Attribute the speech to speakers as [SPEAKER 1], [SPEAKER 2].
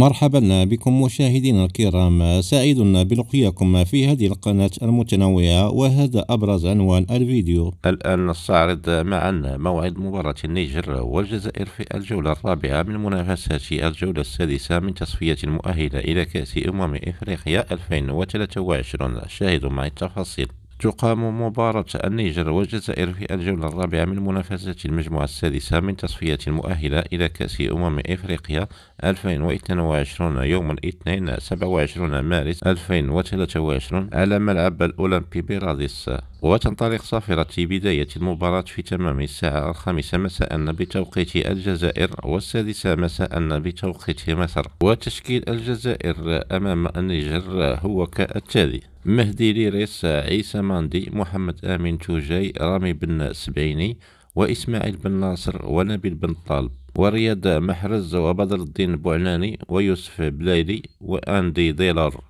[SPEAKER 1] مرحبا بكم مشاهدينا الكرام سعيد بلقياكم في هذه القناة المتنوعة وهذا أبرز عنوان الفيديو.
[SPEAKER 2] الآن نستعرض معا موعد مباراة النيجر والجزائر في الجولة الرابعة من منافسات الجولة السادسة من تصفية المؤهلة إلى كأس أمم إفريقيا 2023 شاهدوا معي التفاصيل. تقام مباراة النيجر والجزائر في الجولة الرابعة من منافسة المجموعة السادسة من تصفية المؤهلة إلى كأس أمم إفريقيا 2022 يوم الاثنين 27 مارس 2023 على ملعب الأولمبي برادس. وتنطلق صافرة بداية المباراة في تمام الساعة الخامسة مساء بتوقيت الجزائر والسادسة مساء بتوقيت مصر. وتشكيل الجزائر أمام النيجر هو كالتالي. مهدي ليريس عيسى ماندي محمد أمين توغاي رامي بن سبعيني وإسماعيل بن ناصر ونبيل بن طالب ورياض محرز وبدر الدين بوعناني ويوسف بلايلي وأندي ديلور.